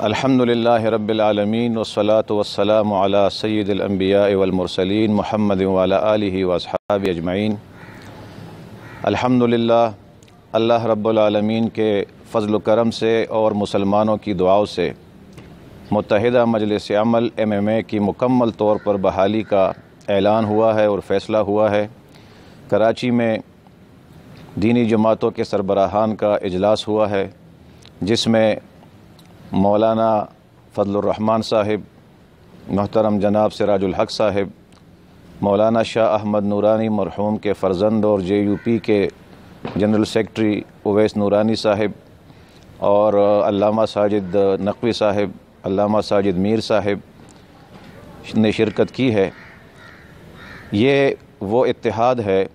الحمد للہ رب العالمین والصلاة والسلام علی سید الانبیاء والمرسلین محمد وعلی آلہ واصحاب اجمعین۔ الحمد للہ اللہ رب العالمین کے فضل و کرم سے اور مسلمانوں کی دعاؤں سے متحدہ مجلس عمل ایم ایم اے کی مکمل طور پر بحالی کا اعلان ہوا ہے اور فیصلہ ہوا ہے۔ کراچی میں دینی جماعتوں کے سربراہان کا اجلاس ہوا ہے، جس میں مولانا فضل الرحمن صاحب، محترم جناب سراج الحق صاحب، مولانا شاہ احمد نورانی مرحوم کے فرزند اور جے یو پی کے جنرل سیکٹری اویس نورانی صاحب اور علامہ ساجد نقوی صاحب، علامہ ساجد میر صاحب نے شرکت کی ہے۔ یہ وہ اتحاد ہے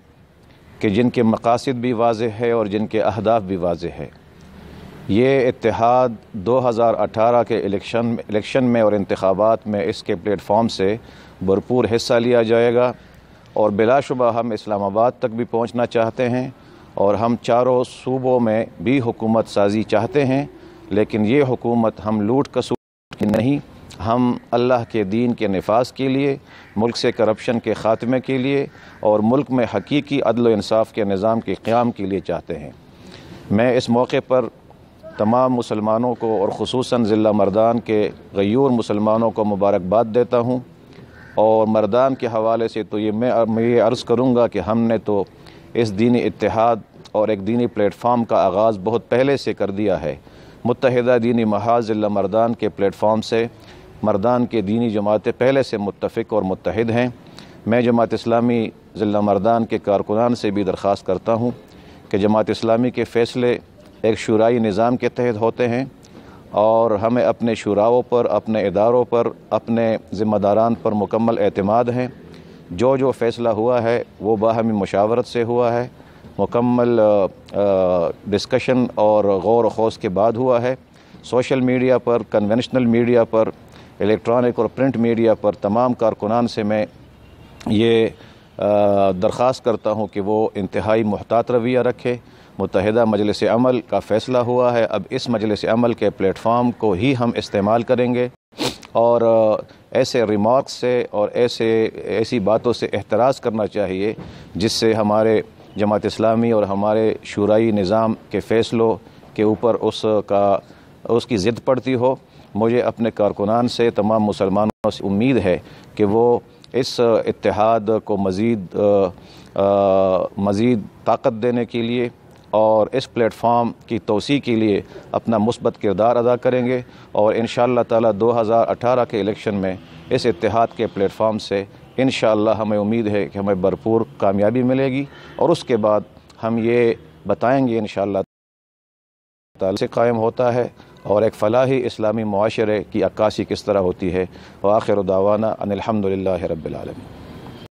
کہ جن کے مقاصد بھی واضح ہے اور جن کے اہداف بھی واضح ہے۔ یہ اتحاد دو ہزار اٹھارہ کے الیکشن الیکشن میں اور انتخابات میں اس کے پلیٹ فارم سے بھرپور حصہ لیا جائے گا اور بلا شبہ ہم اسلام آباد تک بھی پہنچنا چاہتے ہیں اور ہم چاروں صوبوں میں بھی حکومت سازی چاہتے ہیں، لیکن یہ حکومت ہم لوٹ کسوٹ کی نہیں، ہم اللہ کے دین کے نفاذ کے لیے، ملک سے کرپشن کے خاتمے کے لیے اور ملک میں حقیقی عدل و انصاف کے نظام کے قیام کے لیے چاہتے ہیں۔ میں اس موقع پر تمام مسلمانوں کو اور خصوصاً ضلع مردان کے غیور مسلمانوں کو مبارکباد دیتا ہوں اور مردان کے حوالے سے تو یہ میں یہ عرض کروں گا کہ ہم نے تو اس دینی اتحاد اور ایک دینی پلیٹ فارم کا آغاز بہت پہلے سے کر دیا ہے۔ متحدہ دینی محاذ ضلع مردان کے پلیٹ فارم سے مردان کے دینی جماعتیں پہلے سے متفق اور متحد ہیں۔ میں جماعت اسلامی ضلع مردان کے کارکنان سے بھی درخواست کرتا ہوں کہ جماعت اسلامی کے فیصلے ایک شورائی نظام کے تحت ہوتے ہیں اور ہمیں اپنے شوراؤں پر، اپنے اداروں پر، اپنے ذمہ داران پر مکمل اعتماد ہیں جو جو فیصلہ ہوا ہے وہ باہمی مشاورت سے ہوا ہے۔ مکمل ڈسکشن اور غور و خوص کے بعد ہوا ہے۔ سوشل میڈیا پر کنونشنل میڈیا پر الیکٹرانک اور پرنٹ میڈیا پر تمام کارکنان سے میں یہ درخواست کرتا ہوں کہ وہ انتہائی محتاط رویہ رکھے۔ متحدہ مجلس عمل کا فیصلہ ہوا ہے۔ اب اس مجلس عمل کے پلیٹ فارم کو ہی ہم استعمال کریں گے۔ اور ایسے ریمارکس سے اور ایسے، ایسی باتوں سے احتراز کرنا چاہیے، جس سے ہمارے جماعت اسلامی اور ہمارے شورائی نظام کے فیصلوں کے اوپر اس کا، اس کی ضد پڑتی ہو۔ مجھے اپنے کارکنان سے تمام مسلمانوں سے امید ہے کہ وہ اس اتحاد کو مزید مزید طاقت دینے کے لیے اور اس پلیٹ فارم کی توسیع کے لیے اپنا مثبت کردار ادا کریں گے اور انشاءاللہ تعالی دو ہزار اٹھارہ کے الیکشن میں اس اتحاد کے پلیٹ فارم سے انشاءاللہ ہمیں امید ہے کہ ہمیں بھرپور کامیابی ملے گی اور اس کے بعد ہم یہ بتائیں گے انشاءاللہ تعالی سے قائم ہوتا ہے۔ اور ایک فلاحی اسلامی معاشرے کی عکاسی کس طرح ہوتی ہے؟ وآخر دعوانا ان الحمد للہ رب العالمین۔